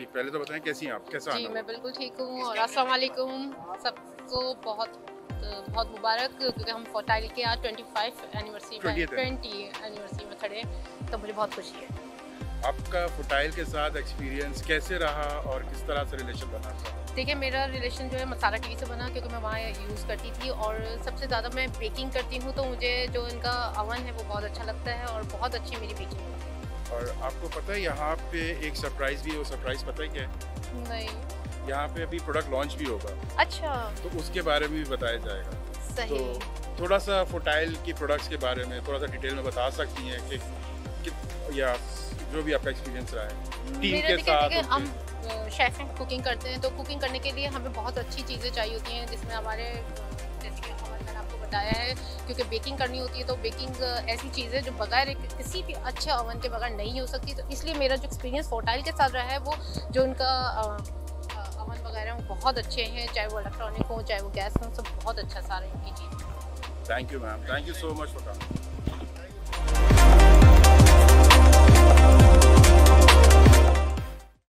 जी पहले तो बताएँ कैसी हैं आप? कैसा जी मैं बिल्कुल ठीक हूँ और वालेकुम सबको बहुत बहुत मुबारक क्योंकि हम फोटाइल के आज 25 एनिवर्सरी में 20th है। 20 एनिवर्सरी में खड़े तो मुझे बहुत खुशी है। आपका फुटाइल के साथ एक्सपीरियंस कैसे रहा और किस तरह से रिलेशन बना देखिए मेरा रिलेशन जो है मसाला टी से बना क्योंकि मैं वहाँ यूज़ करती थी और सबसे ज़्यादा मैं बेकिंग करती हूँ तो मुझे जो इनका अवन है वो बहुत अच्छा लगता है और बहुत अच्छी मेरी बेकिंग है। और आपको पता है यहाँ पे एक सरप्राइज़ भी है वो सरप्राइज़ पता है क्या है? नहीं। यहाँ पे अभी प्रोडक्ट लॉन्च भी होगा। अच्छा। तो उसके बारे में भी बताया जाएगा। सही। तो थोड़ा सा फोटाइल की प्रोडक्ट्स के बारे में थोड़ा सा डिटेल में बता सकती हैं कि, कि या जो भी आपका एक्सपीरियंस रहा है। टीम के साथ हम शेफ कुकिंग करते हैं तो कुकिंग करने के लिए हमें बहुत अच्छी चीज़ें चाहिए होती हैं जिसमें हमारे बताया है, क्योंकि बेकिंग करनी होती है तो बेकिंग ऐसी चीज़ है जो बगैर किसी भी अच्छे ओवन के बगैर नहीं हो सकती। तो इसलिए मेरा जो एक्सपीरियंस फोटाइल के साथ रहा है, वो जो उनका ओवन वगैरह वो बहुत अच्छे हैं, चाहे वो इलेक्ट्रॉनिक हो, चाहे वो गैस हो, सब बहुत अच्छा सारे उनकी चीज़ thank you ma'am thank you so much coming